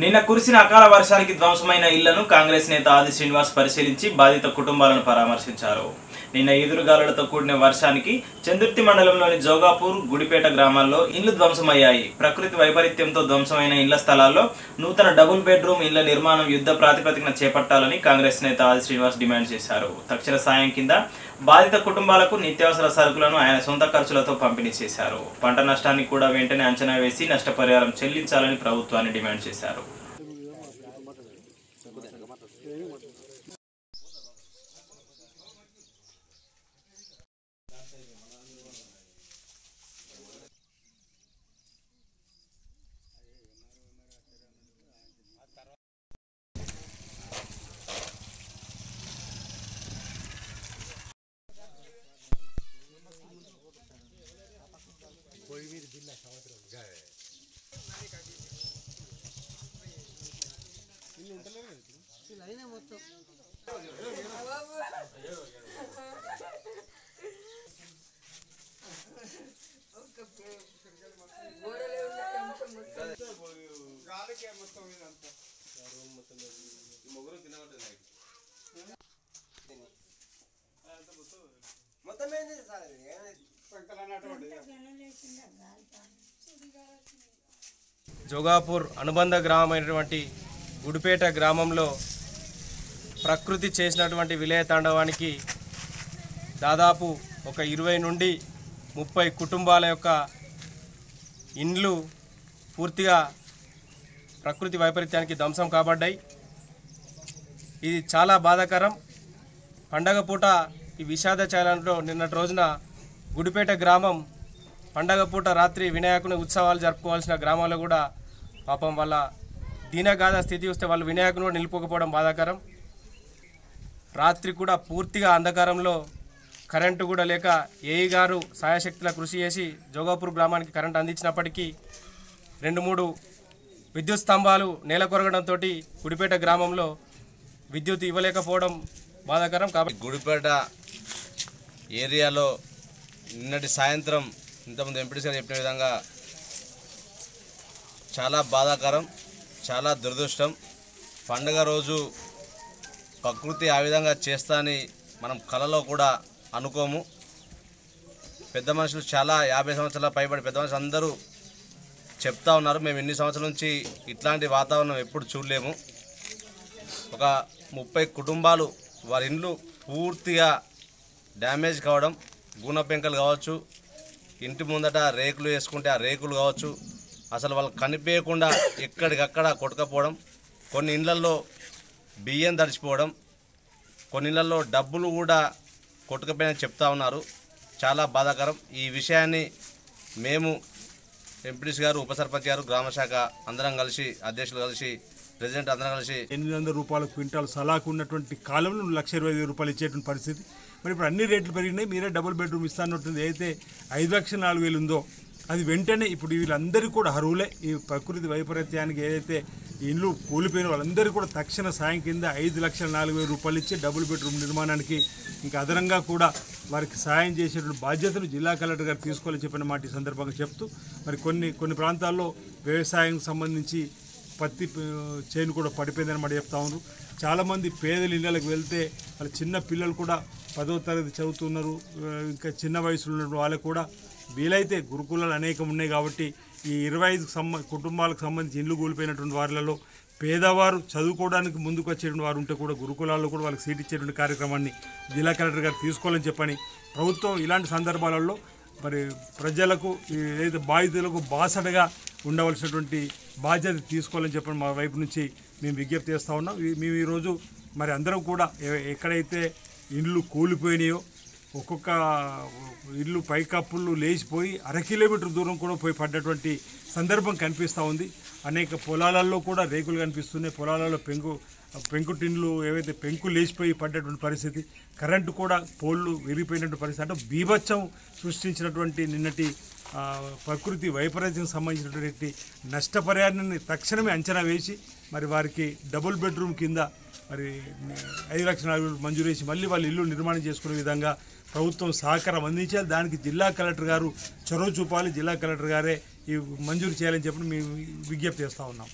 నిన్న కురిసిన అకాల వర్షానికి ధ్వంసమైన ఇళ్ళను కాంగ్రెస్ నేత ఆది శ్రీనివాస్ పరిశీలించి బాధిత కుటుంబాలను పరామర్శించారు. నిన్న ఎదురుగాలులతో కూడిన వర్షానికి చందుర్తి మండలంలోని జోగాపూర్ గుడిపేట గ్రామాల్లో ఇళ్ళు ధ్వంసమయ్యాయి. ప్రకృతి వైపరీత్యంతో ధ్వంసమైన ఇళ్ళ స్థలాల్లో నూతన డబుల్ బెడ్రూమ్ ఇళ్ళ నిర్మాణం యుద్ధ ప్రాతిపదికన చేపట్టాలని కాంగ్రెస్ నేత ఆది శ్రీనివాస్ డిమాండ్ చేశారు. తక్షణ సాయం కింద బాధిత కుటుంబాలకు నిత్యావసర సరుకులను ఆయన సొంత ఖర్చులతో పంపిణీ చేశారు. పంట నష్టాన్ని కూడా వెంటనే అంచనా వేసి నష్టపరిహారం చెల్లించాలని ప్రభుత్వాన్ని డిమాండ్ చేశారు. જિલ્લા સાવરકરાવ જય ಇಲ್ಲಿ ಉಂಟಲ್ಲ ಮತ್ತು ಗಾಲಕ್ಕೆ ರೂಮ್ ಮತ್ತು ಮಗರು ತಿನ್ನೋದಿಲ್ಲ ಅಂತ ಗೊತ್ತು ಮತ್ತೊಮ್ಮೆ ಏನಿದೆ? జోగాపూర్ అనుబంధ గ్రామమైనటువంటి గుడిపేట గ్రామంలో ప్రకృతి చేసినటువంటి విలయ తాండవానికి దాదాపు ఒక ఇరవై నుండి ముప్పై కుటుంబాల యొక్క ఇండ్లు పూర్తిగా ప్రకృతి వైపరీత్యానికి ధ్వంసం కాబడ్డాయి. ఇది చాలా బాధాకరం. పండగ పూట ఈ విషాద చాలంలో నిన్నటి రోజున గుడిపేట గ్రామం పండగ పూట రాత్రి వినాయకుని ఉత్సవాలు జరుపుకోవాల్సిన గ్రామాల్లో కూడా పాపం వాళ్ళ దీనగాథ స్థితి వస్తే వాళ్ళు వినాయకుని కూడా నిలుపుకోకపోవడం బాధాకరం. రాత్రి కూడా పూర్తిగా అంధకారంలో కరెంటు కూడా లేక ఏఈ గారు సాయశక్తుల కృషి చేసి జోగాపూర్ గ్రామానికి కరెంట్ అందించినప్పటికీ రెండు మూడు విద్యుత్ స్తంభాలు నేల కొరగడంతో గుడిపేట గ్రామంలో విద్యుత్ ఇవ్వలేకపోవడం బాధాకరం కాబట్టి గుడిపేట ఏరియాలో నిన్నటి సాయంత్రం ఇంతకుముందు ఎంపీడీసీ గారు చెప్పిన విధంగా చాలా బాధాకరం చాలా దురదృష్టం. పండగ రోజు ప్రకృతి ఆ విధంగా చేస్తా అని మనం కలలో కూడా అనుకోము. పెద్ద మనుషులు చాలా యాభై సంవత్సరాల పైబడి పెద్ద మనుషులు అందరూ చెప్తా ఉన్నారు. మేము ఎన్ని సంవత్సరాల నుంచి ఇట్లాంటి వాతావరణం ఎప్పుడు చూడలేము. ఒక ముప్పై కుటుంబాలు వారి ఇండ్లు పూర్తిగా డ్యామేజ్ కావడం గూన పెంకలు కావచ్చు ఇంటి ముందట రేకులు వేసుకుంటే ఆ రేకులు కావచ్చు. అసలు వాళ్ళు కనిపించకుండా ఎక్కడికక్కడ కొట్టుకపోవడం కొన్ని ఇళ్ళలో బియ్యం తడిచిపోవడం కొన్ని ఇళ్ళలో డబ్బులు కూడా కొట్టుకపోయినా చెప్తా ఉన్నారు. చాలా బాధాకరం. ఈ విషయాన్ని మేము ఎంపీడీసీ గారు ఉప సర్పంచ్ గారు గ్రామ శాఖ అందరం కలిసి అధ్యక్షులు కలిసి ప్రెసిడెంట్ అందరం కలిసి ఎనిమిది వందల రూపాయల క్వింటాల్ సలాకు ఉన్నటువంటి కాలంలో లక్ష ఇరవై ఐదు రూపాయలు ఇచ్చేటువంటి పరిస్థితి. మరి ఇప్పుడు అన్ని రేట్లు పెరిగినాయి మీరే డబుల్ బెడ్రూమ్ ఇస్తానట్టుంది. అయితే ఐదు లక్షల నాలుగు వేలు ఉందో? అది వెంటనే ఇప్పుడు వీళ్ళందరికీ కూడా అర్హులే. ఈ ప్రకృతి వైపరీత్యానికి ఏదైతే ఇల్లు కూలిపోయిన వాళ్ళందరికీ కూడా తక్షణ సాయం కింద ఐదు లక్షల నాలుగు వేల రూపాయలు ఇచ్చి డబుల్ బెడ్రూమ్ నిర్మాణానికి ఇంకా అదనంగా కూడా వారికి సాయం చేసేటువంటి బాధ్యతను జిల్లా కలెక్టర్ గారు తీసుకోవాలని చెప్పిన మాట ఈ సందర్భంగా చెప్తూ మరి కొన్ని కొన్ని ప్రాంతాల్లో వ్యవసాయం సంబంధించి పత్తి చేను కూడా పడిపోయిందని మాట చెప్తా ఉన్నారు. చాలామంది పేదల ఇళ్ళకి వెళ్తే వాళ్ళ చిన్న పిల్లలు కూడా పదో తరగతి చదువుతున్నారు. ఇంకా చిన్న వయసులో ఉన్న వాళ్ళకు కూడా వీలైతే గురుకులాలు అనేకం ఉన్నాయి కాబట్టి ఈ ఇరవై ఐదు సంబ కుటుంబాలకు సంబంధించి ఇల్లు కూలిపోయినటువంటి వారిలో పేదవారు చదువుకోవడానికి ముందుకు వచ్చేటువంటి వారు ఉంటే కూడా గురుకులాల్లో కూడా వాళ్ళకి సీట్ ఇచ్చేటువంటి కార్యక్రమాన్ని జిల్లా కలెక్టర్ గారు తీసుకోవాలని చెప్పని ప్రభుత్వం ఇలాంటి సందర్భాలలో మరి ప్రజలకు ఏదైతే బాధితులకు బాసటగా ఉండవలసినటువంటి బాధ్యత తీసుకోవాలని చెప్పని మా వైపు నుంచి మేము విజ్ఞప్తి చేస్తూ ఉన్నాం. ఈ- మేము ఈరోజు మరి అందరం కూడా ఎక్కడైతే ఇండ్లు కూలిపోయినాయో ఒక్కొక్క ఇల్లు పైకప్పులు లేచిపోయి అర కిలోమీటర్ దూరం కూడా పోయి పడ్డటువంటి సందర్భం కనిపిస్తూ ఉంది. అనేక పొలాలలో కూడా రేకులు కనిపిస్తున్నాయి. పొలాలలో పెంగు పెంకుటిన్లు ఏవైతే పెంకులు లేచిపోయి పడ్డటువంటి పరిస్థితి కరెంటు కూడా పోళ్ళు విరిగిపోయినటువంటి పరిస్థితి అంటే బీభత్సం సృష్టించినటువంటి నిన్నటి ప్రకృతి వైపరీత్యం సంబంధించినటువంటి నష్టపరిహారాన్ని తక్షణమే అంచనా వేసి మరి వారికి డబుల్ బెడ్రూమ్ కింద మరి ఐదు లక్షల నాలుగు మంజూరు చేసి మళ్ళీ వాళ్ళు ఇల్లు నిర్మాణం చేసుకునే విధంగా ప్రభుత్వం సహకారం అందించాలి. దానికి జిల్లా కలెక్టర్ గారు చొరవ చూపాలి. జిల్లా కలెక్టర్ గారే ఈ మంజూరు చేయాలని చెప్పి మేము విజ్ఞప్తి చేస్తూ ఉన్నాం.